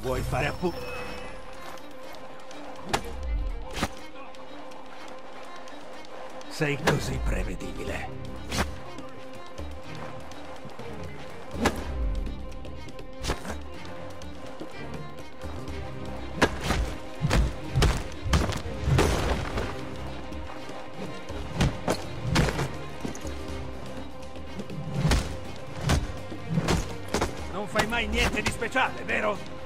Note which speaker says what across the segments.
Speaker 1: Vuoi fare appunto? Sei così prevedibile. Non fai mai niente di speciale, vero?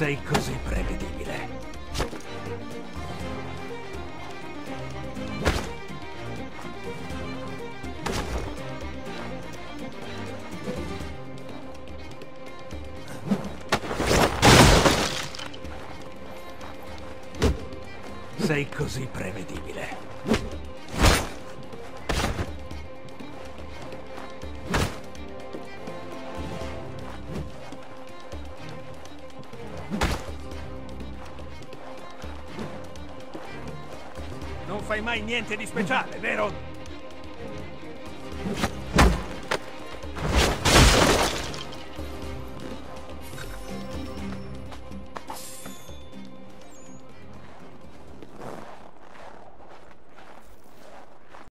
Speaker 1: Sei così prevedibile. Sei così prevedibile. Non fai mai niente di speciale, vero?